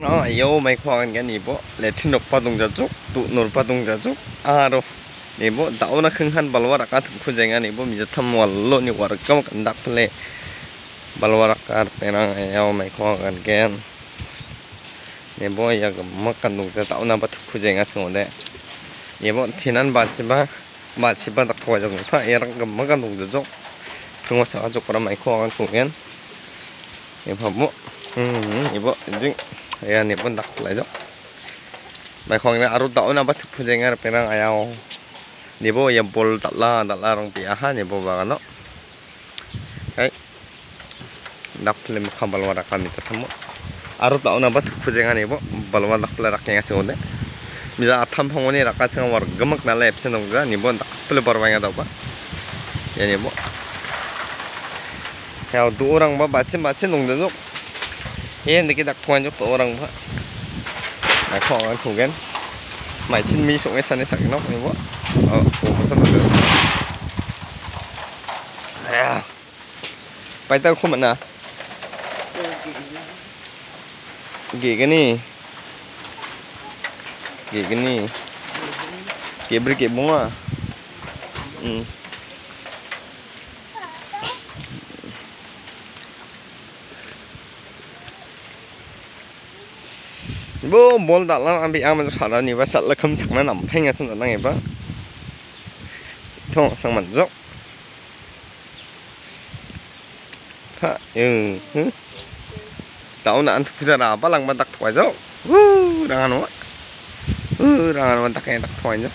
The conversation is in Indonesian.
nó yêu mấy khoang cái này bộ lệ trên nộp phát tung chúc tụ nộp phát tung chúc à rồi. Này bộ đào na khưng hăn bảo vợ cả thằng khu dành này bộ mình sẽ thăm vào luôn nhiều quả được cam đặc lệ. Bảo vợ cả phải năng yêu mấy khoang cần cái này bộ giờ cầm mắc cần tung tao nó bắt khu dành ở xuống đấy. Này bộ thì năn bạn chỉ ba bạn chỉ ba đặc thoại rồi phải em cầm mắc cần tung chúc không có sợ chụp ra mấy khoang ăn cùng em em phòng bo jing ya ni pun tak lai jok. Bai khong na aru tau na bat pujengar penang ayau. Ni bo ya bol tak la tak la rong pi aha ni bo ba no. Kai dak lem khambal wara kami tatamu aru tau na bat pujengar ni bo balwa dak la rak yang singone bisa atam phangoni raka sing war gemak na lep senong ga ni bo dak ple barwanga da ba ya ni bo ya du orang ba bacin bacin nong de yên thì cái đặc quan cho tổ rằng vậy mày khó ăn thủ gen mày chín mi xuống cái sân này sạch nó này quá ờ ủa có sân được. À? Cái cái cái beri cái ừ bo bol da lan ambi ang man sa da ni ba sa la kham chak na nam pheng asan da ngai ba thong sang man zo ha ừ hu tao na an thu ra ba lang ban tak thoi zo hu rangan wa hu rangan ban tak tak thoi zo